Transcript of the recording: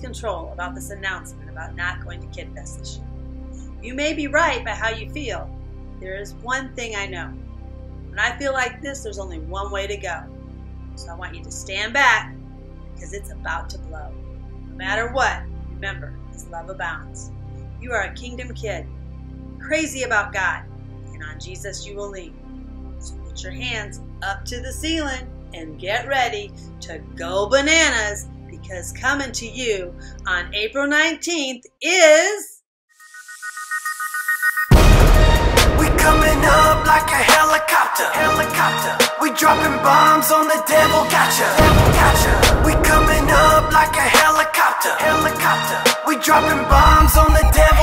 control about this announcement about not going to Kid Fest this year. You may be right by how you feel. There is one thing I know. When I feel like this, there's only one way to go. So I want you to stand back because it's about to blow. No matter what, remember, His love abounds. You are a kingdom kid, crazy about God, and on Jesus you will lean. So put your hands up to the ceiling and get ready to go bananas because coming to you on April 19th is. We coming up like a helicopter, helicopter. We dropping bombs on the devil, gotcha, gotcha. We coming up like a helicopter, helicopter. We dropping bombs on the devil.